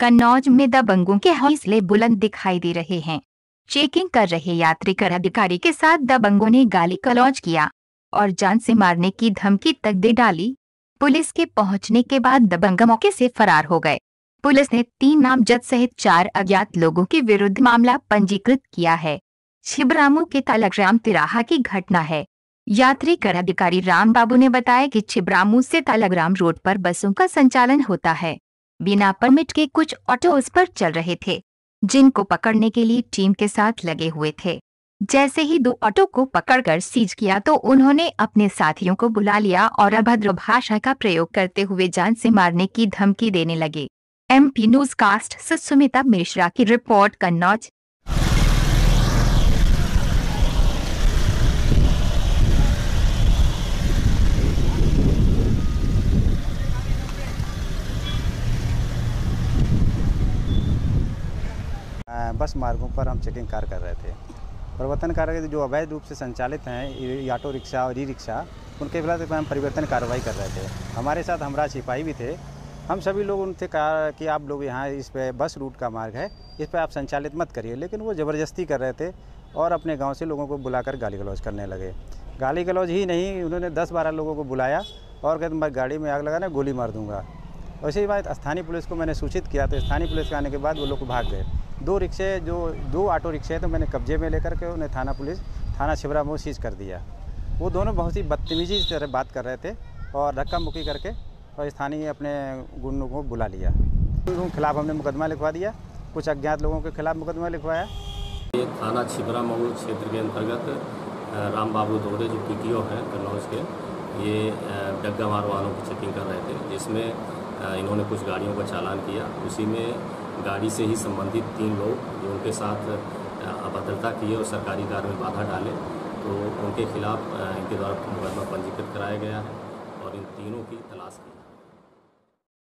कन्नौज में दबंगों के हौसले बुलंद दिखाई दे रहे हैं। चेकिंग कर रहे यात्री कर अधिकारी के साथ दबंगों ने गाली कलौज किया और जान से मारने की धमकी तक दे डाली। पुलिस के पहुँचने के बाद दबंग मौके से फरार हो गए। पुलिस ने तीन नामजद सहित चार अज्ञात लोगों के विरुद्ध मामला पंजीकृत किया है। छिबरामू के तालग्राम तिराहा की घटना है। यात्री कर अधिकारी राम बाबू ने बताया कि छिबरामू से तालग्राम रोड पर बसों का संचालन होता है। बिना परमिट के कुछ ऑटो उस पर चल रहे थे, जिनको पकड़ने के लिए टीम के साथ लगे हुए थे। जैसे ही दो ऑटो को पकड़कर सीज किया तो उन्होंने अपने साथियों को बुला लिया और अभद्र भाषा का प्रयोग करते हुए जान से मारने की धमकी देने लगे। एमपी न्यूज़ कास्ट से सुमिता मिश्रा की रिपोर्ट कन्नौज बस मार्गों पर हम चेकिंग कार्य कर रहे थे। परिवर्तन कार्य जो अवैध रूप से संचालित हैं ऑटो रिक्शा और ई रिक्शा उनके खिलाफ हम परिवर्तन कार्रवाई कर रहे थे। हमारे साथ हमरा सिपाही भी थे। हम सभी लोग उनसे कहा कि आप लोग यहाँ इस पर बस रूट का मार्ग है, इस पर आप संचालित मत करिए। लेकिन वो ज़बरदस्ती कर रहे थे और अपने गाँव से लोगों को बुलाकर गाली गलौज करने लगे। गाली गलौज ही नहीं, उन्होंने 10-12 लोगों को बुलाया और कहते मैं गाड़ी में आग लगाना गोली मार दूँगा। वैसे ही बात स्थानीय पुलिस को मैंने सूचित किया तो स्थानीय पुलिस के आने के बाद वो लोग भाग गए। दो रिक्शे, जो, दो ऑटो रिक्शे तो मैंने कब्जे में लेकर के उन्हें थाना पुलिस, थाना छिबरा में सीज कर दिया। वो दोनों बहुत ही बदतमीजी से बात कर रहे थे और धक्का मुक्की करके और स्थानीय अपने गुंडों को बुला लिया। उनके खिलाफ हमने मुकदमा लिखवा दिया। कुछ अज्ञात लोगों के खिलाफ मुकदमा लिखवाया। ये थाना छिबरा मऊ क्षेत्र के अंतर्गत राम बाबू दोहरे, जो पीटीओ हैं, कन्नौज के, ये डग्गा मार वाहनों की चेकिंग कर रहे थे, जिसमें इन्होंने कुछ गाड़ियों का चालान किया। उसी में गाड़ी से ही संबंधित तीन लोग जो उनके साथ अभद्रता किए और सरकारी कार्य में बाधा डाले। तो उनके खिलाफ इनके द्वारा मुकदमा पंजीकृत कराया गया है और इन तीनों की तलाश की